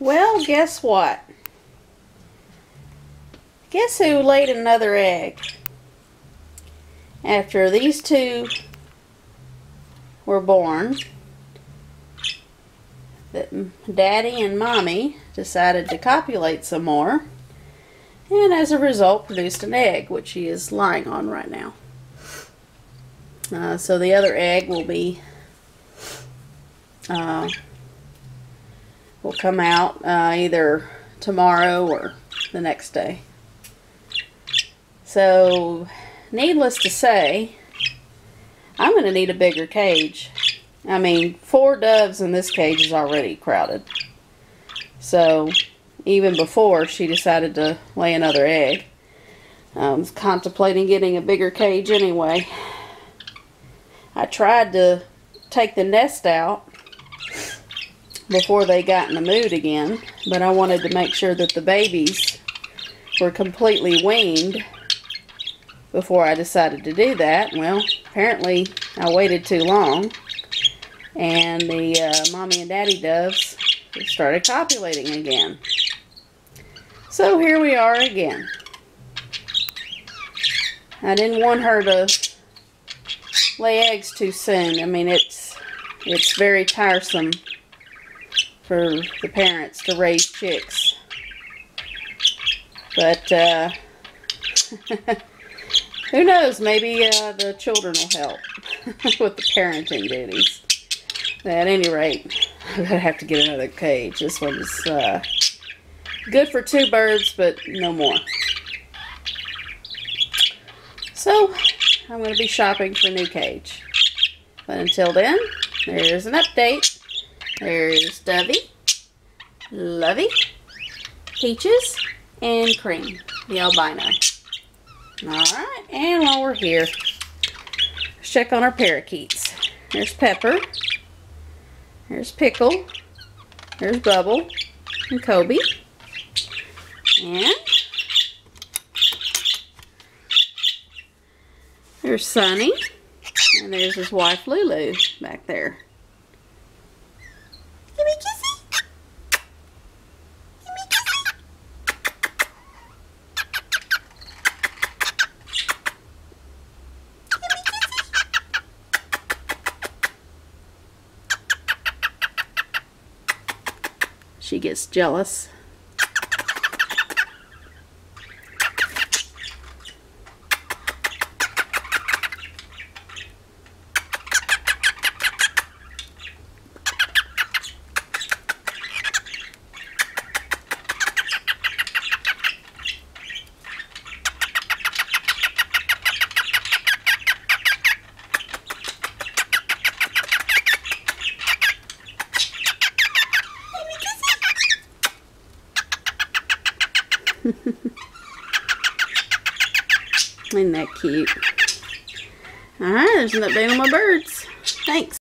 Well, guess what? Guess who laid another egg? After these two were born, that Daddy and Mommy decided to copulate some more, and as a result produced an egg, which he is lying on right now. Uh, so the other egg will be uh, will come out uh, either tomorrow or the next day. So, needless to say, I'm going to need a bigger cage. I mean, four doves in this cage is already crowded. So, even before she decided to lay another egg, I was contemplating getting a bigger cage anyway. I tried to take the nest out before they got in the mood again, but I wanted to make sure that the babies were completely weaned before I decided to do that. Well, apparently I waited too long, and the uh, mommy and daddy doves started copulating again. So here we are again. I didn't want her to lay eggs too soon. I mean, it's it's very tiresome for the parents to raise chicks. But, uh, who knows, maybe uh, the children will help with the parenting duties. At any rate, I'm going to have to get another cage. This one's uh, good for two birds, but no more. So, I'm going to be shopping for a new cage. But until then, there's an update. There's Dovey, Lovey, Peaches, and Cream, the albino. Alright, and while we're here, let's check on our parakeets. There's Pepper, there's Pickle, there's Bubble, and Kobe, and there's Sunny, and there's his wife Lulu back there. She gets jealous. Isn't that cute? Alright, there's an update on my birds. Thanks.